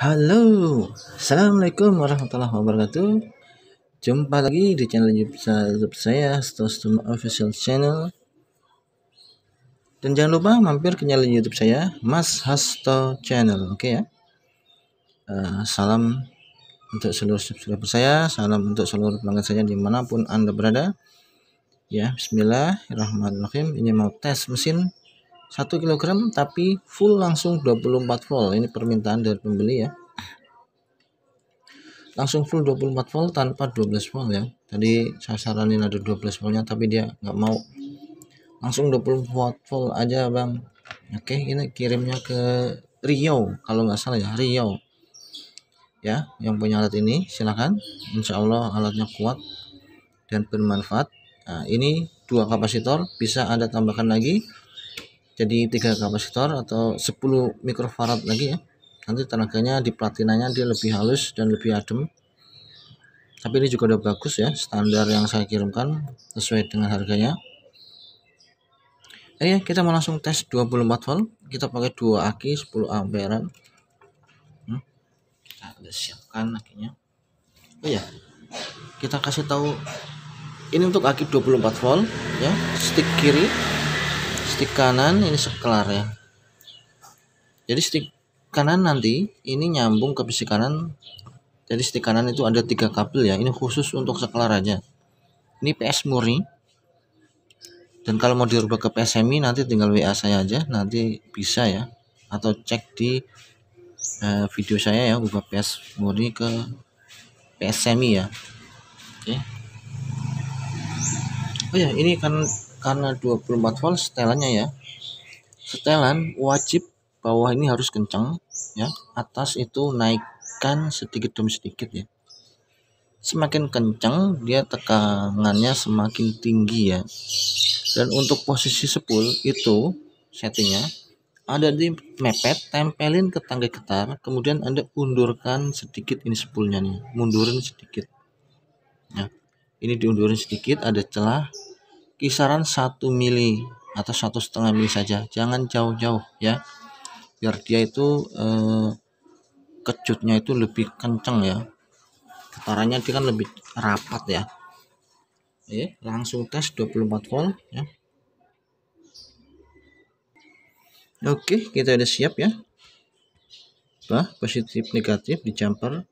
Halo, Assalamualaikum warahmatullahi wabarakatuh. Jumpa lagi di channel YouTube saya, Stostum Official Channel. Dan jangan lupa mampir ke channel YouTube saya, Mas Hasto Channel, oke okay ya? Uh, Salam untuk seluruh subscriber saya, salam untuk seluruh pelanggan saya di mana pun Anda berada. Ya, bismillahirrahmanirrahim. Ini mau tes mesin 1 kg tapi full langsung 24 volt. Ini permintaan dari pembeli ya. Langsung full 24 volt tanpa 12 volt ya. Tadi saya saranin ada 12 voltnya tapi dia nggak mau. Langsung 20 volt aja bang. Oke ini kirimnya ke Riau kalau nggak salah ya. Riau ya yang punya alat ini silahkan Insya Allah alatnya kuat dan bermanfaat. Nah, ini dua kapasitor bisa ada tambahkan lagi jadi tiga kapasitor atau 10 mikrofarad lagi ya. Nanti tenaganya di platinanya dia lebih halus dan lebih adem. Tapi ini juga udah bagus ya standar yang saya kirimkan sesuai dengan harganya. Eh ya kita mau langsung tes 24 volt. Kita pakai dua aki 10 amperan hmm, kita siapkan akinya. Oh ya kita kasih tahu ini untuk aki 24 volt ya. Stick kiri stick kanan ini sekelar ya. Jadi stick kanan nanti ini nyambung ke sisi kanan. Jadi stick kanan itu ada tiga kabel ya ini khusus untuk sekelar aja. Ini PS murni. Dan kalau mau dirubah ke PSMI nanti tinggal WA saya aja nanti bisa ya. Atau cek di uh, video saya ya ubah PS murni ke PSMI ya. Oke. Oh ya ini kan karena 24 volt setelannya ya. Setelan wajib bawah ini harus kencang ya. Atas itu naikkan sedikit demi sedikit ya. Semakin kencang dia tekanannya semakin tinggi ya. Dan untuk posisi sepul itu settingnya ada di mepet tempelin ke tangga getar kemudian anda undurkan sedikit ini sepulnya nih mundurin sedikit ya. Ini diundurin sedikit ada celah kisaran satu mili atau satu setengah mili saja. Jangan jauh-jauh ya. Biar dia itu eh, kejutnya itu lebih kenceng ya. Getarannya dia kan lebih rapat ya. Oke, langsung tes 24 volt ya. Oke kita udah siap ya. Bah positif negatif di jumper.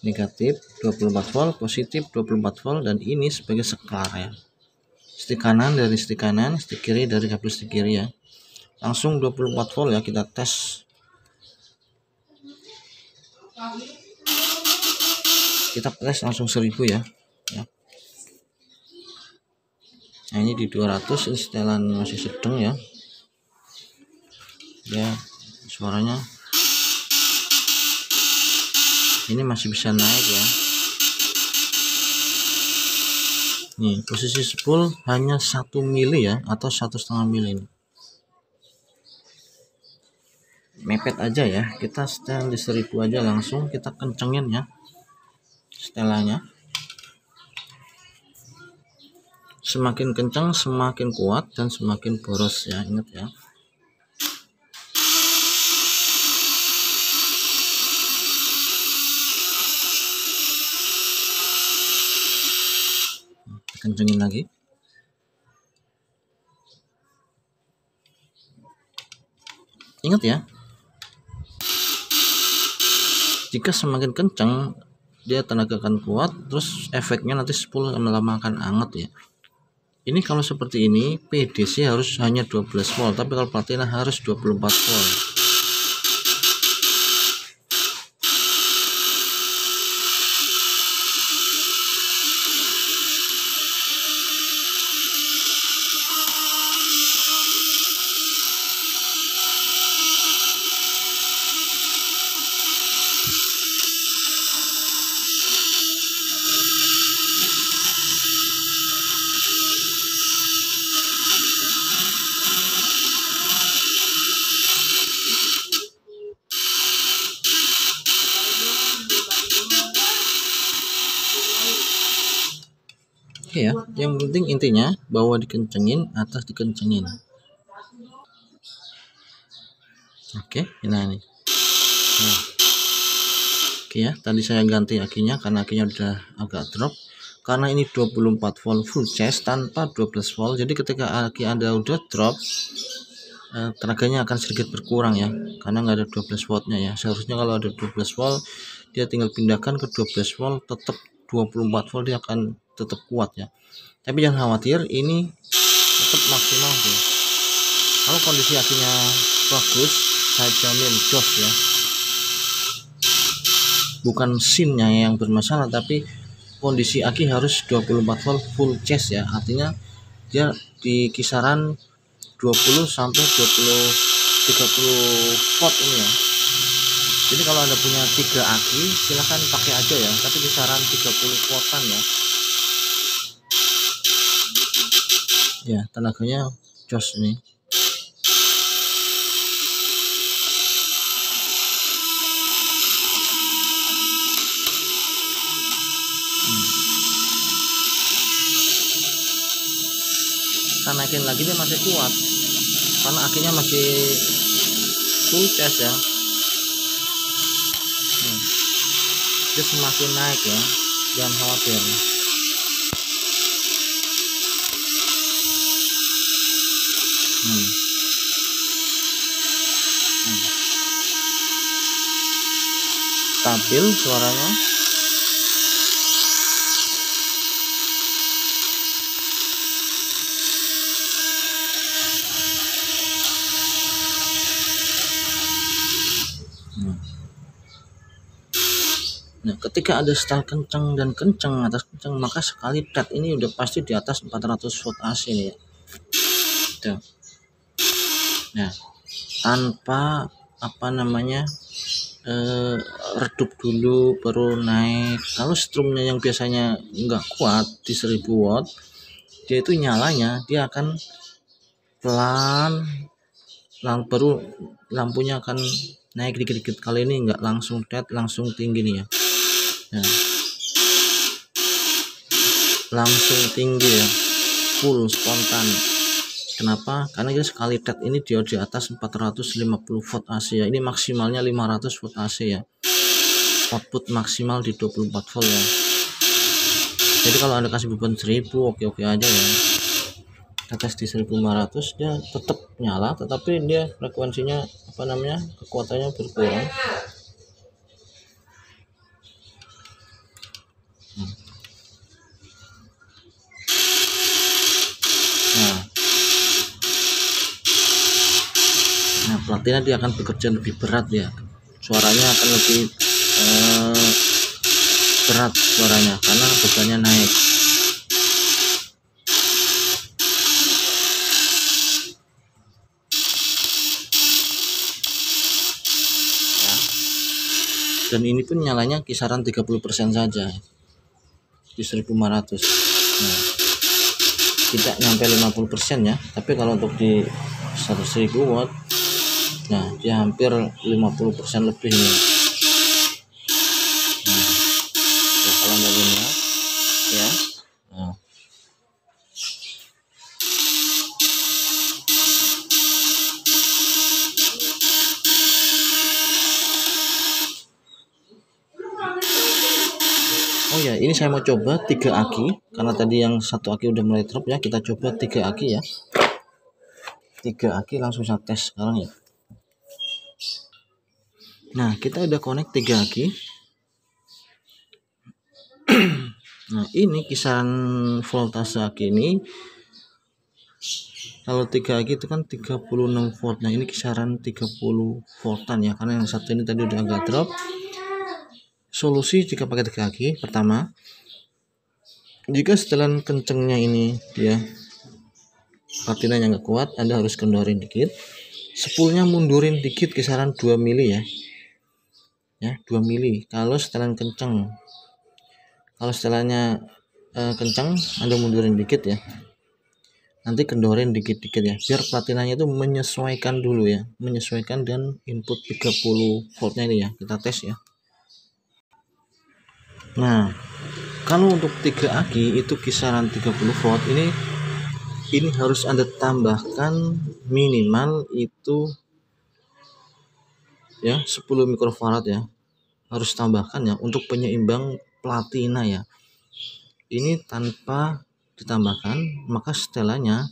Negatif 24 volt positif 24 volt dan ini sebagai seklar ya stick kanan dari stick kanan stick kiri dari kabel stick kiri ya. Langsung 24 volt ya kita tes. Kita tes langsung 1000 ya. Ya. Nah ini di 200 setelan masih sedang ya. Ya suaranya. Ini masih bisa naik ya nih posisi spool hanya satu mili ya atau satu setengah mili ini. Mepet aja ya kita setel di seribu aja langsung kita kencengin ya setelannya semakin kencang semakin kuat dan semakin boros ya ingat ya kencengin lagi. Ingat ya jika semakin kencang dia tenaga akan kuat terus efeknya nanti 10 lama akan hangat ya. Ini kalau seperti ini PDC harus hanya 12 volt tapi kalau platina harus 24 volt ya, yang penting intinya bawah dikencengin, atas dikencengin. Oke, nah ini. Nah. oke ya tadi saya ganti akinya karena akinya udah agak drop karena ini 24 volt full charge tanpa 12 volt jadi ketika aki anda udah drop eh, tenaganya akan sedikit berkurang ya karena nggak ada 12 voltnya ya seharusnya kalau ada 12 volt dia tinggal pindahkan ke 12 volt tetap 24 volt dia akan tetap kuat ya. Tapi jangan khawatir ini tetap maksimal tuh kalau kondisi akinya bagus saya jamin jos ya. Bukan sinnya yang bermasalah tapi kondisi aki harus 24 volt full charge ya. Artinya dia di kisaran 20 sampai 20 30 volt ini ya. Jadi kalau anda punya tiga aki silahkan pakai aja ya. Tapi kisaran 30 voltan ya ya tenaganya jos ini. Kita naikin lagi dia masih kuat. Karena akhirnya masih charge ya. Hmm. dia semakin naik ya. Jangan khawatir hmm. Hmm. stabil suaranya Nah, ketika ada style kencang dan kencang atas kencang, maka sekali pet ini udah pasti di atas 400 volt AC nih ya. Tuh. Nah, tanpa apa namanya eh, redup dulu baru naik. Kalau strumnya yang biasanya nggak kuat di 1000 watt, dia itu nyalanya dia akan pelan, lalu baru lampunya akan naik dikit-dikit. Kali ini nggak langsung dead langsung tinggi nih ya. Ya. langsung tinggi ya. Full spontan kenapa? Karena kita sekali tet ini dia di atas 450 volt AC ya. Ini maksimalnya 500 volt AC ya. Output maksimal di 24 volt ya. Jadi kalau anda kasih beban 1000 oke-oke aja ya. Atas di 1500 dia tetap nyala tetapi dia frekuensinya apa namanya kekuatannya berkurang platina dia akan bekerja lebih berat ya. Suaranya akan lebih eh, berat suaranya karena bebannya naik. Ya. dan ini pun nyalanya kisaran 30% saja. Di 1500 nah, tidak nyampe 50% ya. Tapi kalau untuk di 100.000 watt nah dia hampir 50% lebih nih nah kalau ya nah. Oh ya, ini saya mau coba tiga aki karena tadi yang satu aki udah mulai drop ya. Kita coba tiga aki ya. Tiga aki langsung saya tes sekarang ya. Nah, kita udah connect 3 aki. nah, ini kisaran voltase aki ini kalau 3 aki itu kan 36 volt. Nah, ini kisaran 30 voltan ya karena yang satu ini tadi udah agak drop. Solusi jika pakai 3 aki pertama jika setelan kencengnya ini dia platinanya nggak kuat Anda harus kendorin dikit sepulnya mundurin dikit kisaran 2 mili ya ya 2 mili. Kalau setelan kencang kalau setelannya eh, kencang anda mundurin dikit ya. Nanti kendorin dikit-dikit ya biar platinanya itu menyesuaikan dulu ya menyesuaikan dan input 30 voltnya ini ya kita tes ya. Nah kalau untuk 3 aki itu kisaran 30 volt ini ini harus anda tambahkan minimal itu ya 10 mikrofarad ya harus tambahkan ya untuk penyeimbang platina ya. Ini tanpa ditambahkan maka setelannya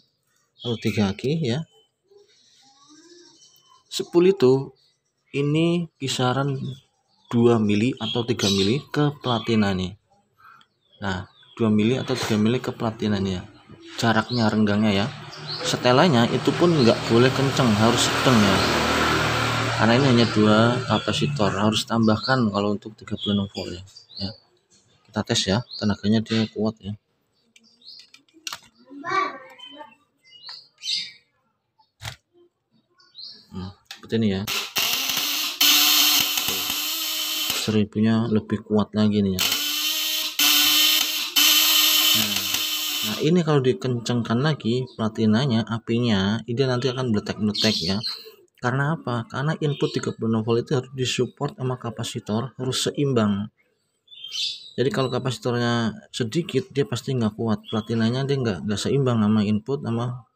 kalau tiga kaki ya sepul itu ini kisaran 2 mili atau 3 mili ke platina nih. Nah 2 mili atau 3 mili ke platina nih ya jaraknya renggangnya ya. Setelanya itu pun nggak boleh kenceng harus sedang ya karena ini hanya dua kapasitor harus tambahkan kalau untuk 36 volt ya, ya. kita tes ya tenaganya dia kuat ya. Hmm, seperti ini ya. Seribunya lebih kuat lagi nih ya. Nah, nah ini kalau dikencengkan lagi platinanya apinya ini nanti akan meletek-meletek ya karena apa? Karena input 36 volt itu harus disupport sama kapasitor harus seimbang. Jadi kalau kapasitornya sedikit dia pasti nggak kuat. Platinanya dia nggak nggak seimbang sama input sama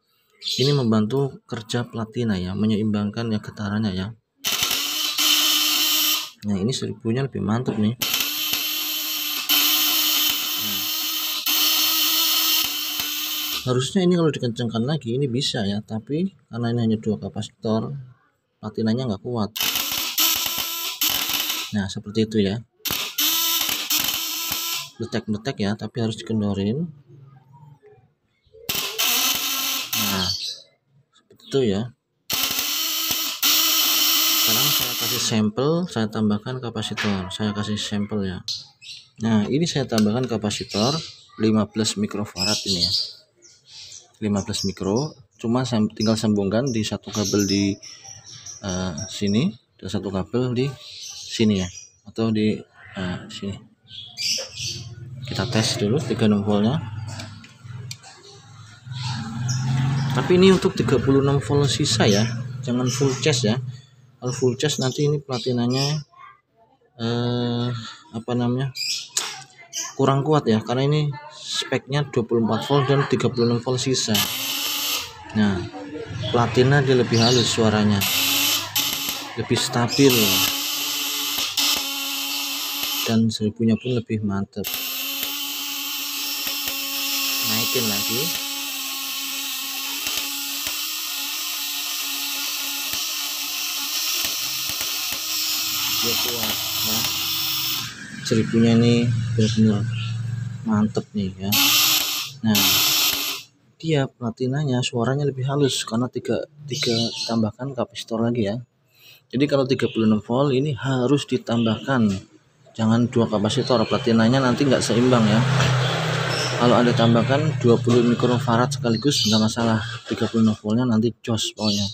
ini membantu kerja platina ya menyeimbangkan ya getarannya ya. Nah ini seribunya lebih mantap nih. Harusnya ini kalau dikencangkan lagi ini bisa ya. Tapi karena ini hanya dua kapasitor platinanya nggak kuat. Nah seperti itu ya. Letek-letek ya tapi harus dikendorin. Nah seperti itu ya. Sekarang saya kasih sampel saya tambahkan kapasitor. Saya kasih sampel ya. Nah ini saya tambahkan kapasitor 15 mikrofarad ini ya. 15 mikro cuma tinggal sambungkan di satu kabel di uh, sini dan satu kabel di sini ya atau di uh, sini. Kita tes dulu 36 voltnya tapi ini untuk 36 volt sisa ya jangan full charge ya. Kalau full charge nanti ini platinanya eh, apa namanya kurang kuat ya karena ini speknya 24 volt dan 36 volt sisa. Nah platina dia lebih halus suaranya lebih stabil. Dan seribunya pun lebih mantap naikin lagi. Dia kuat ya. Seribunya ini benar-benar mantep nih ya. Nah dia platinanya suaranya lebih halus karena tiga tiga tambahkan kapasitor lagi ya jadi kalau 36 volt ini harus ditambahkan. Jangan dua kapasitor platinanya nanti nggak seimbang ya. Kalau anda tambahkan 20 mikrofarad sekaligus nggak masalah. 36 voltnya nanti jos pokoknya.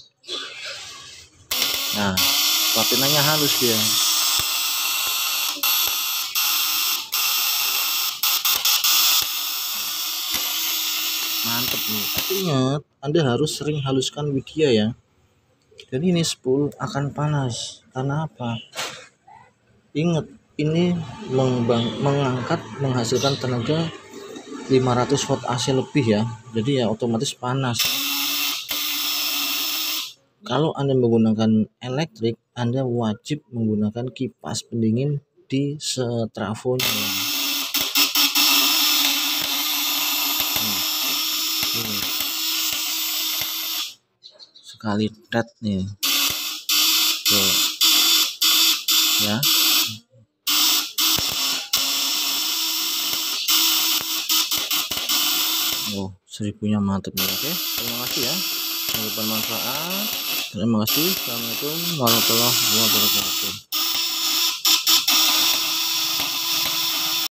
Nah platinanya halus dia. Mantep nih. Tapi ingat anda harus sering haluskan media ya jadi ini spool akan panas. Karena apa? Ingat ini mengangkat menghasilkan tenaga 500 watt AC lebih ya. Jadi ya otomatis panas. Kalau Anda menggunakan elektrik, Anda wajib menggunakan kipas pendingin di setrafonya. Hmm. Sekali tet nih. Tuh. Ya. Oh, seribunya mantep nih. Oke, terima kasih ya. Semoga bermanfaat. Terima kasih. Assalamualaikum warahmatullahi wabarakatuh.